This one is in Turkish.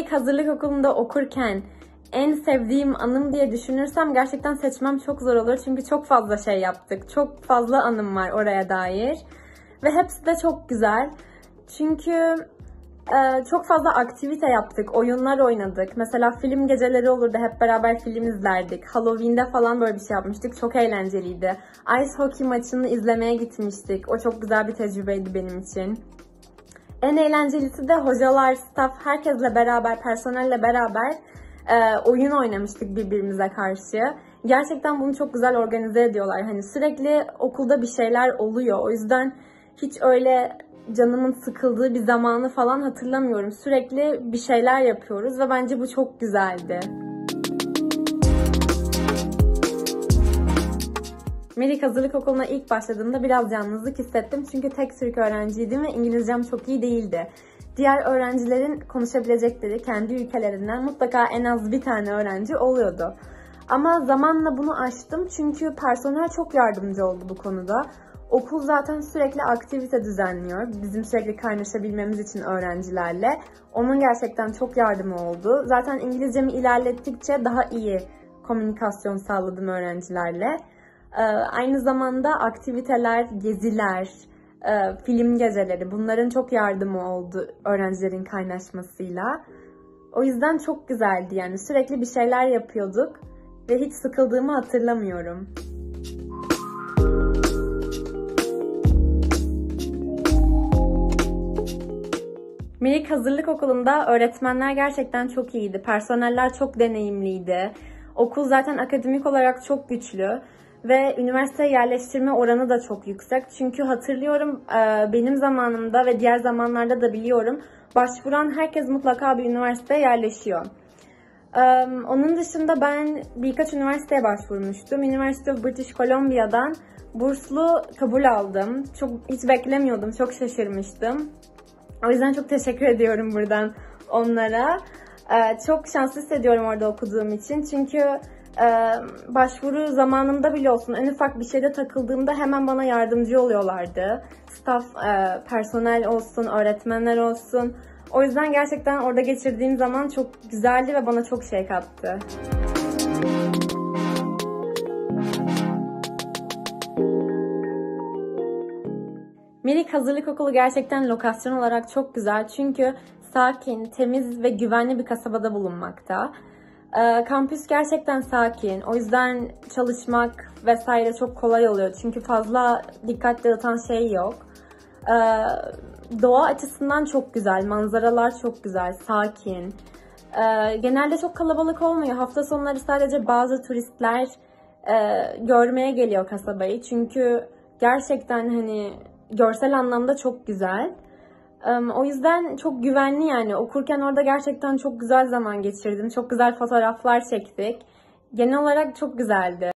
Melik Hazırlık Okulu'nda okurken en sevdiğim anım diye düşünürsem gerçekten seçmem çok zor olur. Çünkü çok fazla şey yaptık. Çok fazla anım var oraya dair. Ve hepsi de çok güzel. Çünkü e, çok fazla aktivite yaptık, oyunlar oynadık. Mesela film geceleri olurdu, hep beraber film izlerdik. Halloween'de falan böyle bir şey yapmıştık, çok eğlenceliydi. Ice hockey maçını izlemeye gitmiştik. O çok güzel bir tecrübeydi benim için. En eğlencelisi de hocalar, staff, herkesle beraber, personelle beraber e, oyun oynamıştık birbirimize karşı. Gerçekten bunu çok güzel organize ediyorlar. Hani sürekli okulda bir şeyler oluyor. O yüzden hiç öyle canımın sıkıldığı bir zamanı falan hatırlamıyorum. Sürekli bir şeyler yapıyoruz ve bence bu çok güzeldi. Melik Hazırlık Okulu'na ilk başladığımda biraz yalnızlık hissettim. Çünkü tek Türk öğrenciydim ve İngilizcem çok iyi değildi. Diğer öğrencilerin konuşabilecekleri kendi ülkelerinden mutlaka en az bir tane öğrenci oluyordu. Ama zamanla bunu aştım çünkü personel çok yardımcı oldu bu konuda. Okul zaten sürekli aktivite düzenliyor. Bizim sürekli kaynaşabilmemiz için öğrencilerle. Onun gerçekten çok yardımı oldu. Zaten İngilizcemi ilerlettikçe daha iyi komünikasyon sağladım öğrencilerle. Ee, aynı zamanda aktiviteler, geziler, e, film geceleri bunların çok yardımı oldu öğrencilerin kaynaşmasıyla. O yüzden çok güzeldi yani sürekli bir şeyler yapıyorduk ve hiç sıkıldığımı hatırlamıyorum. Minik Hazırlık Okulu'nda öğretmenler gerçekten çok iyiydi. Personeller çok deneyimliydi. Okul zaten akademik olarak çok güçlü ve üniversiteye yerleştirme oranı da çok yüksek. Çünkü hatırlıyorum e, benim zamanımda ve diğer zamanlarda da biliyorum başvuran herkes mutlaka bir üniversiteye yerleşiyor. E, onun dışında ben birkaç üniversiteye başvurmuştum. University of British Columbia'dan burslu kabul aldım. Çok hiç beklemiyordum, çok şaşırmıştım. O yüzden çok teşekkür ediyorum buradan onlara. Ee, çok şanslı hissediyorum orada okuduğum için. Çünkü e, başvuru zamanımda bile olsun en ufak bir şeyde takıldığımda hemen bana yardımcı oluyorlardı. Staff, e, personel olsun, öğretmenler olsun. O yüzden gerçekten orada geçirdiğim zaman çok güzeldi ve bana çok şey kattı. Melik Hazırlık Okulu gerçekten lokasyon olarak çok güzel. Çünkü sakin, temiz ve güvenli bir kasabada bulunmakta. Ee, kampüs gerçekten sakin. O yüzden çalışmak vesaire çok kolay oluyor. Çünkü fazla dikkat dağıtan şey yok. Ee, doğa açısından çok güzel. Manzaralar çok güzel, sakin. Ee, genelde çok kalabalık olmuyor. Hafta sonları sadece bazı turistler e, görmeye geliyor kasabayı. Çünkü gerçekten hani görsel anlamda çok güzel. O yüzden çok güvenli yani. Okurken orada gerçekten çok güzel zaman geçirdim. Çok güzel fotoğraflar çektik. Genel olarak çok güzeldi.